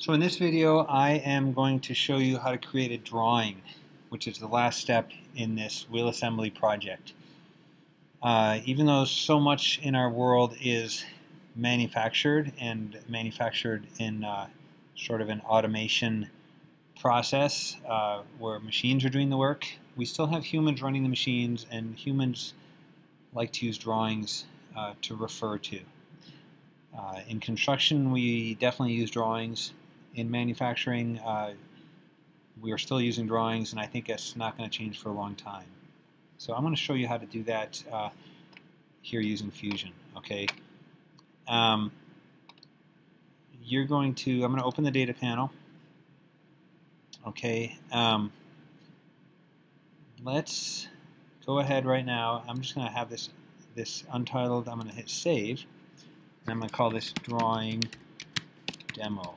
So in this video I am going to show you how to create a drawing which is the last step in this wheel assembly project. Uh, even though so much in our world is manufactured and manufactured in uh, sort of an automation process uh, where machines are doing the work, we still have humans running the machines and humans like to use drawings uh, to refer to. Uh, in construction we definitely use drawings in manufacturing, uh, we are still using drawings, and I think it's not going to change for a long time. So I'm going to show you how to do that uh, here using Fusion. Okay. Um, you're going to, I'm going to open the data panel. Okay. Um, let's go ahead right now. I'm just going to have this this untitled. I'm going to hit save, and I'm going to call this drawing demo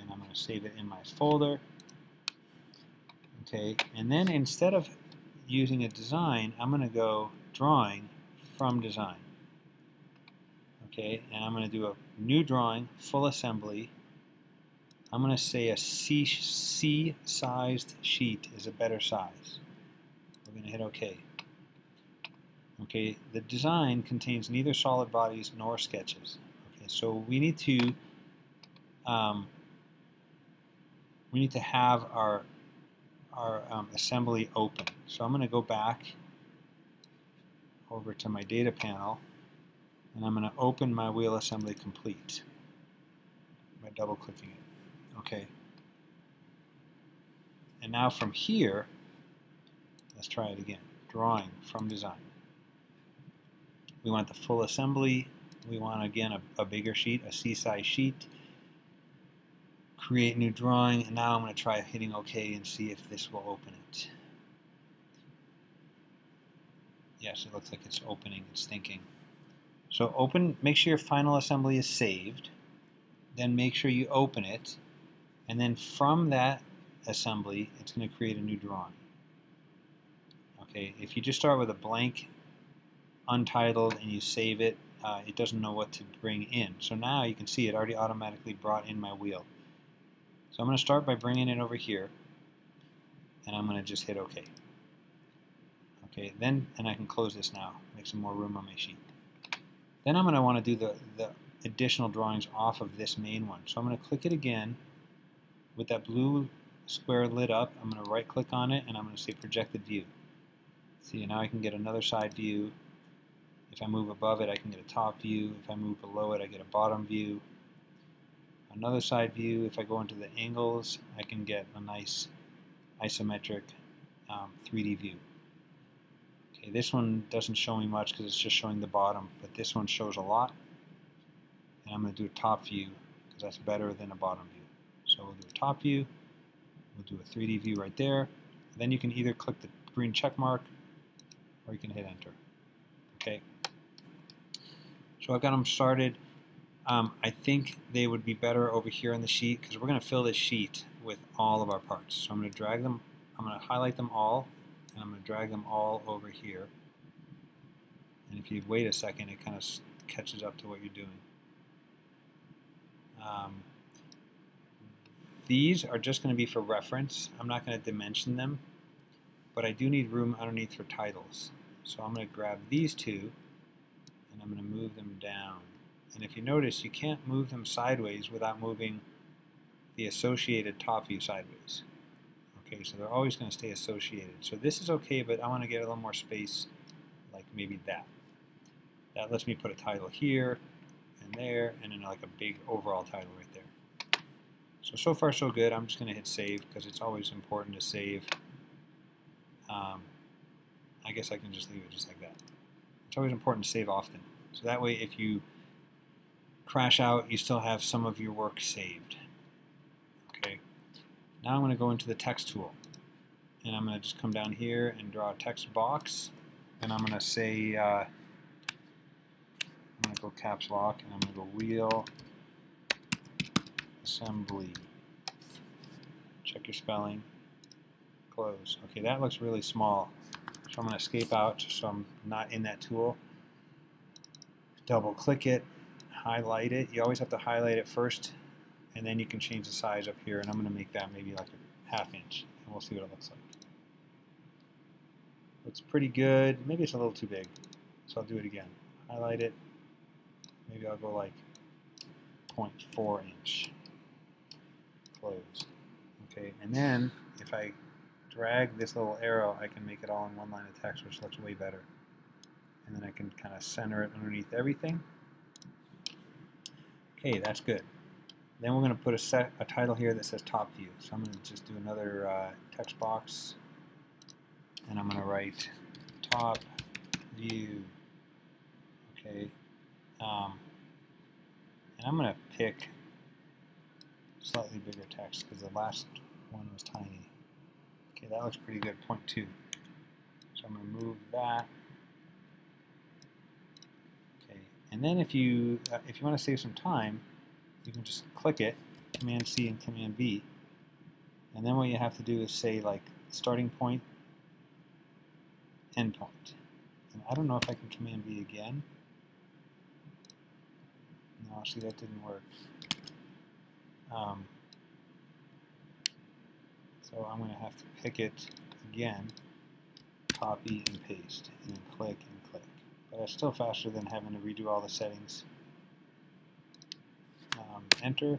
and I'm going to save it in my folder. Okay, and then instead of using a design, I'm going to go drawing from design. Okay, and I'm going to do a new drawing, full assembly. I'm going to say a C, C sized sheet is a better size. We're going to hit OK. Okay, the design contains neither solid bodies nor sketches. Okay, so we need to um, we need to have our, our um, assembly open. So I'm going to go back over to my data panel and I'm going to open my wheel assembly complete by double clicking it. Okay. And now from here, let's try it again. Drawing from design. We want the full assembly. We want again a, a bigger sheet, a C-size sheet create new drawing, and now I'm going to try hitting OK and see if this will open it. Yes, it looks like it's opening, it's thinking. So open, make sure your final assembly is saved, then make sure you open it, and then from that assembly, it's going to create a new drawing. Okay, if you just start with a blank, untitled, and you save it, uh, it doesn't know what to bring in. So now you can see it already automatically brought in my wheel. So I'm going to start by bringing it over here, and I'm going to just hit OK. Okay, then, and I can close this now, make some more room on my sheet. Then I'm going to want to do the, the additional drawings off of this main one. So I'm going to click it again with that blue square lit up. I'm going to right click on it and I'm going to say projected view. See, now I can get another side view. If I move above it, I can get a top view. If I move below it, I get a bottom view another side view, if I go into the angles, I can get a nice isometric um, 3D view. Okay, this one doesn't show me much because it's just showing the bottom, but this one shows a lot. And I'm going to do a top view because that's better than a bottom view. So we'll do a top view, we'll do a 3D view right there. Then you can either click the green check mark or you can hit enter. Okay. So I've got them started. Um, I think they would be better over here on the sheet because we're going to fill this sheet with all of our parts. So I'm going to drag them, I'm going to highlight them all, and I'm going to drag them all over here. And if you wait a second, it kind of catches up to what you're doing. Um, these are just going to be for reference. I'm not going to dimension them, but I do need room underneath for titles. So I'm going to grab these two, and I'm going to move them down. And if you notice, you can't move them sideways without moving the associated top view sideways. Okay, so they're always going to stay associated. So this is okay, but I want to get a little more space, like maybe that. That lets me put a title here and there, and then like a big overall title right there. So, so far so good. I'm just going to hit save because it's always important to save. Um, I guess I can just leave it just like that. It's always important to save often. So that way if you crash out, you still have some of your work saved. Okay. Now I'm going to go into the text tool. And I'm going to just come down here and draw a text box. And I'm going to say, uh, I'm going to go caps lock, and I'm going to go wheel assembly. Check your spelling. Close. Okay, that looks really small. So I'm going to escape out so I'm not in that tool. Double click it highlight it. You always have to highlight it first and then you can change the size up here, and I'm going to make that maybe like a half inch, and we'll see what it looks like. Looks pretty good. Maybe it's a little too big, so I'll do it again. Highlight it. Maybe I'll go like 0.4 inch. Close. Okay, and then if I drag this little arrow, I can make it all in one line of text, which looks way better. And then I can kind of center it underneath everything. Okay, that's good. Then we're going to put a, set, a title here that says top view. So I'm going to just do another uh, text box, and I'm going to write top view. Okay, um, and I'm going to pick slightly bigger text because the last one was tiny. Okay, that looks pretty good, point two. So I'm going to move that. Okay, and then if you uh, if you want to save some time, you can just click it, Command C and Command V, and then what you have to do is say like starting point, end point. And I don't know if I can Command V again. No, see that didn't work. Um, so I'm going to have to pick it again, copy and paste, and then click. But it's still faster than having to redo all the settings. Um, enter.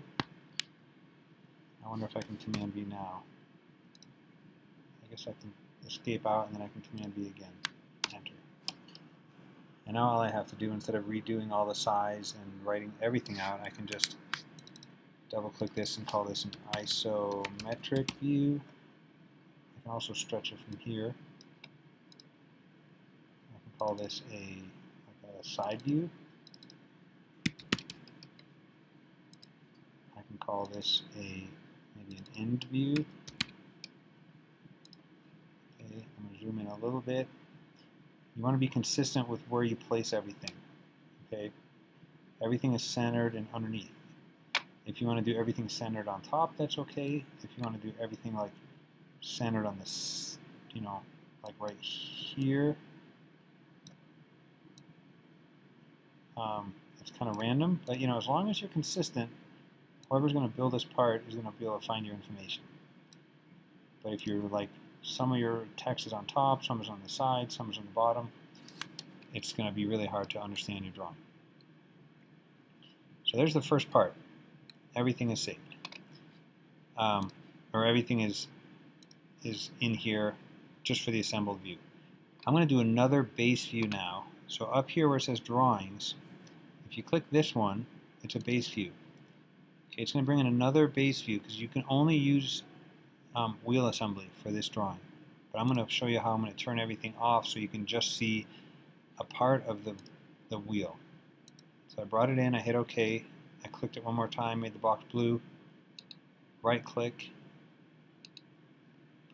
I wonder if I can Command V now. I guess I can escape out and then I can Command V again. Enter. And now all I have to do, instead of redoing all the size and writing everything out, I can just double click this and call this an isometric view. I can also stretch it from here. Call this a, like a side view. I can call this a maybe an end view. Okay, I'm going to zoom in a little bit. You want to be consistent with where you place everything. Okay, everything is centered and underneath. If you want to do everything centered on top, that's okay. If you want to do everything like centered on this, you know, like right here, um, it's kind of random. But you know, as long as you're consistent, whoever's going to build this part is going to be able to find your information. But if you're like, some of your text is on top, some is on the side, some is on the bottom, it's going to be really hard to understand your drawing. So there's the first part everything is saved. Um, or everything is is in here just for the assembled view. I'm going to do another base view now. So up here where it says drawings, if you click this one, it's a base view. Okay, it's going to bring in another base view because you can only use um, wheel assembly for this drawing. But I'm going to show you how I'm going to turn everything off so you can just see a part of the, the wheel. So I brought it in, I hit OK, I clicked it one more time, made the box blue. Right click,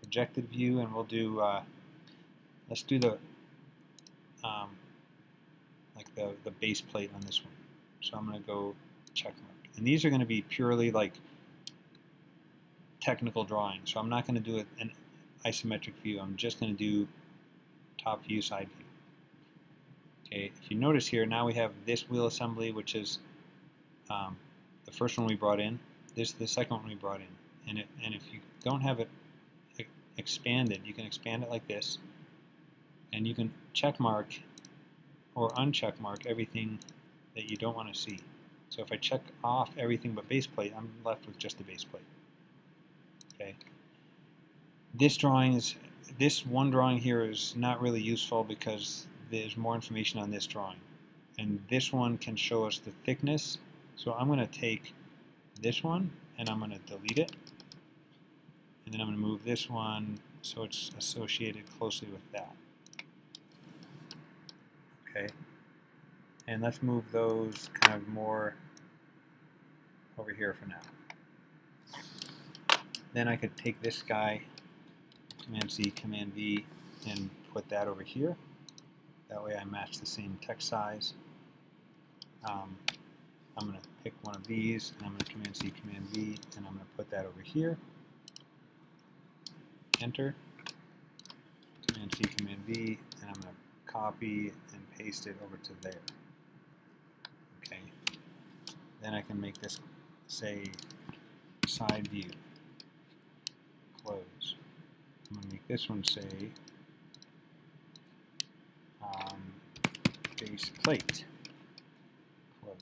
projected view, and we'll do, uh, let's do the, um, like the, the base plate on this one. So I'm going to go check mark. And these are going to be purely like technical drawings. So I'm not going to do an isometric view. I'm just going to do top view, side view. Okay, if you notice here, now we have this wheel assembly, which is um, the first one we brought in, this is the second one we brought in. And, it, and if you don't have it expanded, you can expand it like this, and you can check mark or uncheck mark everything that you don't want to see. So if I check off everything but base plate, I'm left with just the base plate. Okay. This drawing is, this one drawing here is not really useful because there's more information on this drawing. And this one can show us the thickness so I'm going to take this one and I'm going to delete it. And then I'm going to move this one so it's associated closely with that. Okay. And let's move those kind of more over here for now. Then I could take this guy, Command C, Command V, and put that over here. That way I match the same text size. Um, I'm going to pick one of these, and I'm going to Command C, Command V, and I'm going to put that over here. Enter. Command C, Command V, and I'm going to copy and paste it over to there. Okay. Then I can make this say side view. Close. I'm going to make this one say um, base plate. Close.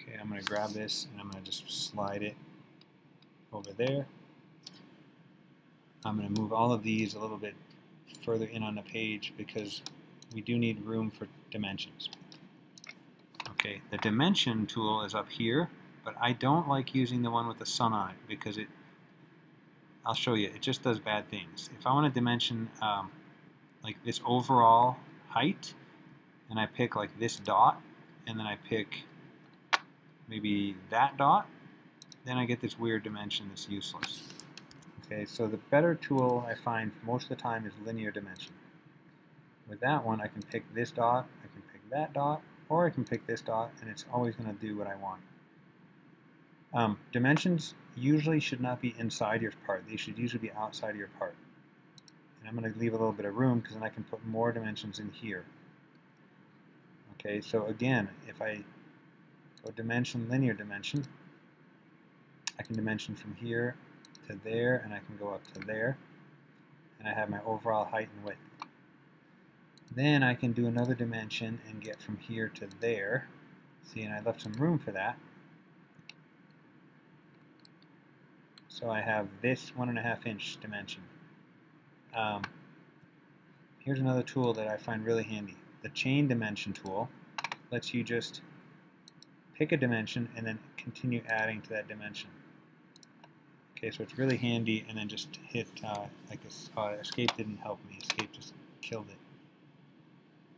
Okay, I'm going to grab this and I'm going to just slide it over there. I'm going to move all of these a little bit further in on the page because we do need room for dimensions. Okay, the dimension tool is up here, but I don't like using the one with the sun on it because it, I'll show you, it just does bad things. If I want to dimension um, like this overall height, and I pick like this dot, and then I pick maybe that dot, then I get this weird dimension that's useless. Okay, so the better tool I find most of the time is linear dimension. With that one, I can pick this dot, I can pick that dot, or I can pick this dot, and it's always going to do what I want. Um, dimensions usually should not be inside your part. They should usually be outside of your part. And I'm going to leave a little bit of room because then I can put more dimensions in here. Okay, so again, if I go dimension, linear dimension, I can dimension from here to there, and I can go up to there, and I have my overall height and width. Then I can do another dimension and get from here to there. See, and I left some room for that. So I have this one and a half inch dimension. Um, here's another tool that I find really handy. The chain dimension tool lets you just pick a dimension and then continue adding to that dimension. Okay, so it's really handy and then just hit, uh, uh, escape didn't help me, escape just killed it.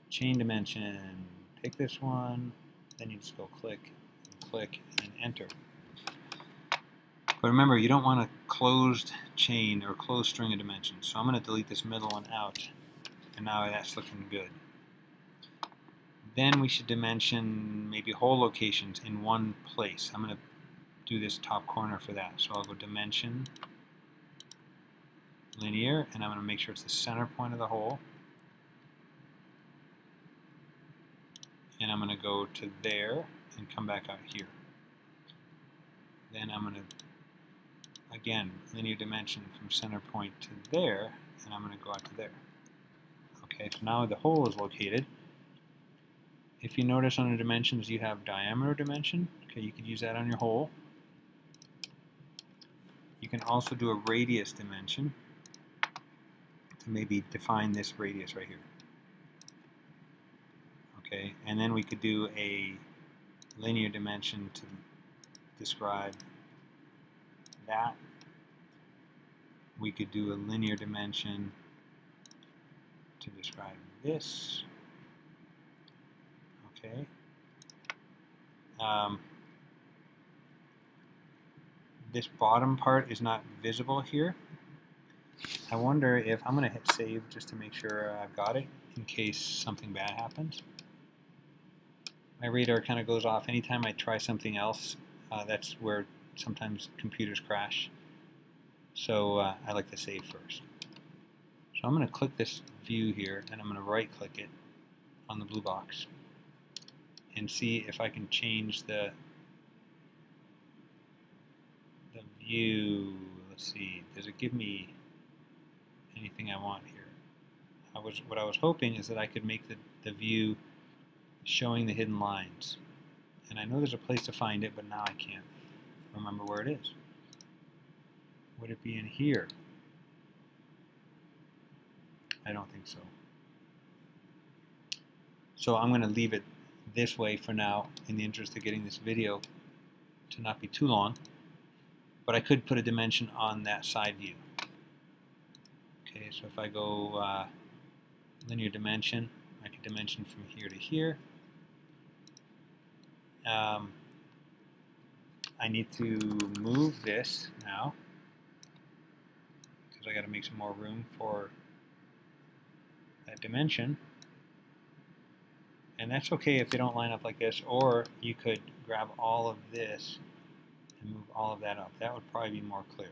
Chain dimension, pick this one, then you just go click, and click, and enter. But remember, you don't want a closed chain or closed string of dimensions. So I'm going to delete this middle one out. And now that's looking good. Then we should dimension maybe hole locations in one place. I'm going to do this top corner for that. So I'll go dimension, linear, and I'm going to make sure it's the center point of the hole. And I'm going to go to there and come back out here. Then I'm going to again, linear dimension from center point to there, and I'm going to go out to there. Okay, so now the hole is located. If you notice on the dimensions you have diameter dimension, okay, you could use that on your hole. You can also do a radius dimension to maybe define this radius right here. Okay, and then we could do a linear dimension to describe that. We could do a linear dimension to describe this. Okay. Um, this bottom part is not visible here. I wonder if I'm going to hit save just to make sure I've got it in case something bad happens. My radar kind of goes off anytime I try something else. Uh, that's where sometimes computers crash. So uh, I like to save first. So I'm going to click this view here and I'm going to right click it on the blue box and see if I can change the the view. Let's see, does it give me anything I want here? I was what I was hoping is that I could make the, the view showing the hidden lines. And I know there's a place to find it, but now I can't remember where it is. Would it be in here? I don't think so. So I'm going to leave it this way for now in the interest of getting this video to not be too long. But I could put a dimension on that side view. Okay, so if I go uh, linear dimension, I can dimension from here to here. Um, I need to move this now because I got to make some more room for that dimension. And that's okay if they don't line up like this, or you could grab all of this and move all of that up. That would probably be more clear.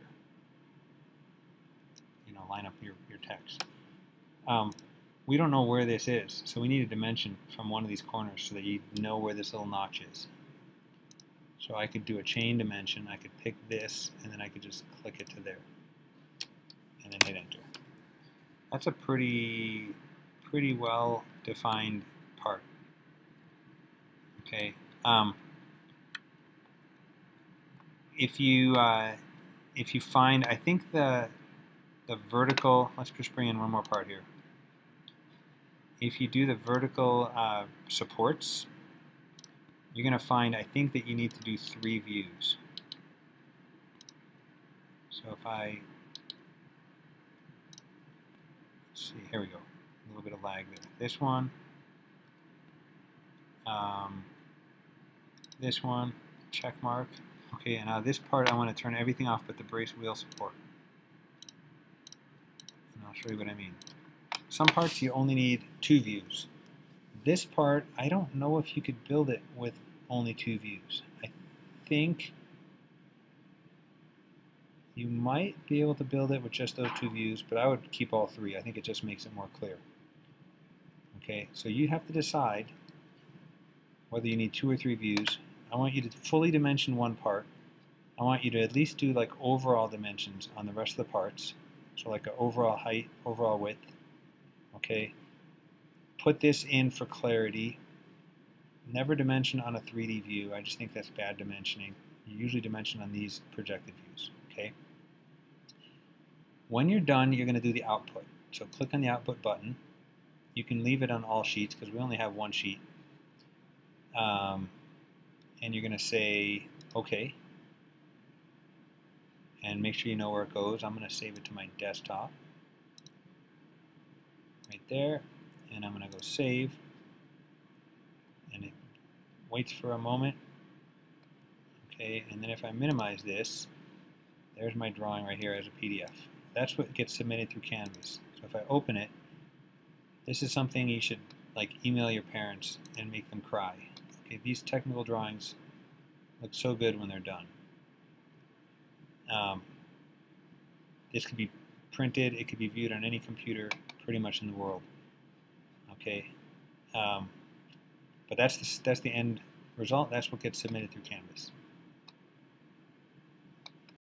You know, line up your, your text. Um, we don't know where this is, so we need a dimension from one of these corners so that you know where this little notch is. So I could do a chain dimension, I could pick this, and then I could just click it to there. And then hit enter. That's a pretty, pretty well defined part. Okay. Um, if you uh, if you find, I think the the vertical. Let's just bring in one more part here. If you do the vertical uh, supports, you're going to find, I think that you need to do three views. So if I, see, here we go, a little bit of lag there. This one, um, this one, check mark. Okay, and now this part I want to turn everything off but the brace wheel support. And I'll show you what I mean. Some parts you only need two views. This part, I don't know if you could build it with only two views. I think you might be able to build it with just those two views, but I would keep all three. I think it just makes it more clear. Okay, so you have to decide whether you need two or three views. I want you to fully dimension one part. I want you to at least do like overall dimensions on the rest of the parts. So like an overall height, overall width. Okay. Put this in for clarity. Never dimension on a 3D view. I just think that's bad dimensioning. You usually dimension on these projected views. Okay. When you're done, you're going to do the output. So click on the output button. You can leave it on all sheets because we only have one sheet. Um, and you're going to say OK. And make sure you know where it goes. I'm going to save it to my desktop. Right there. And I'm going to go save. And it waits for a moment. Okay, and then if I minimize this, there's my drawing right here as a PDF. That's what gets submitted through Canvas. So if I open it, this is something you should like email your parents and make them cry. Okay, these technical drawings look so good when they're done. Um, this could be printed, it could be viewed on any computer pretty much in the world. Okay, um, but that's the, that's the end result. That's what gets submitted through Canvas.